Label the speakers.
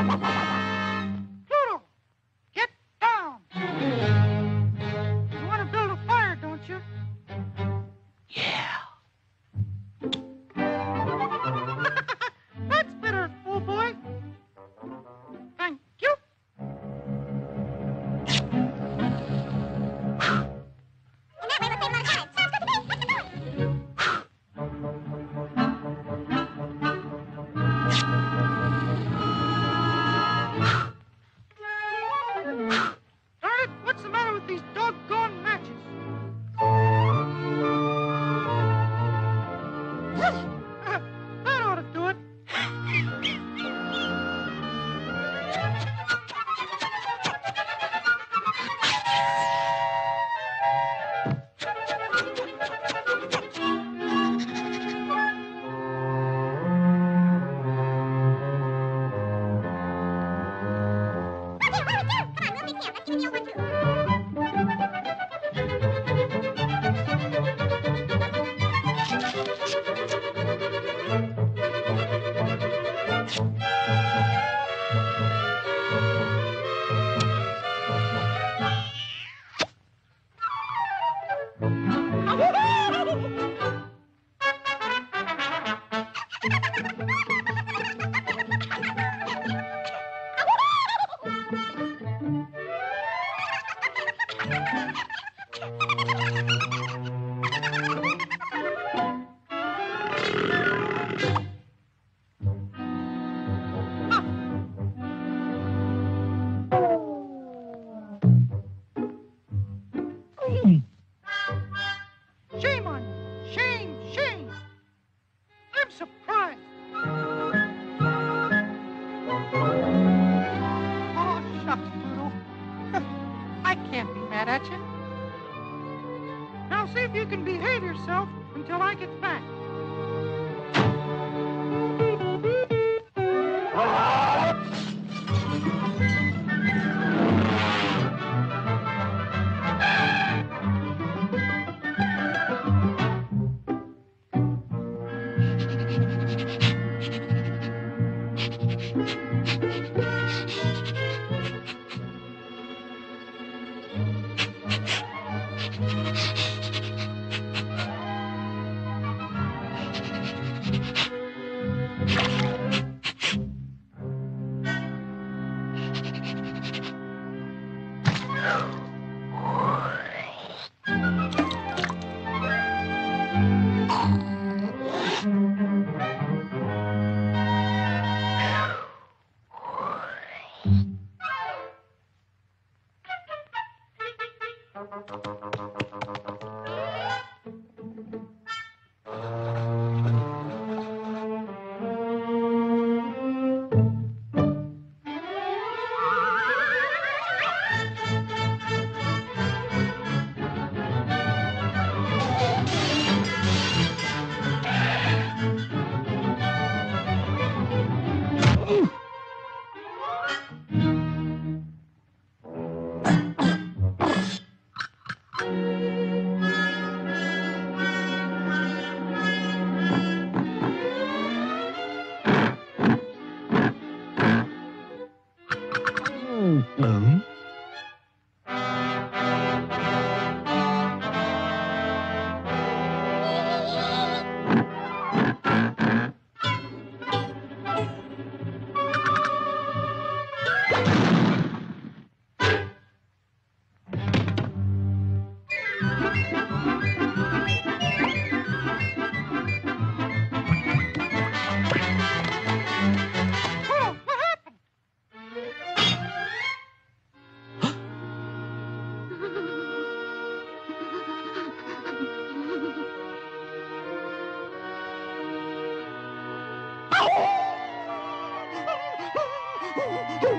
Speaker 1: Ha ha ha ha! these doggone matches. that ought to do it. mad at you. Now see if you can behave yourself until I get back. Um. Oh, oh, oh.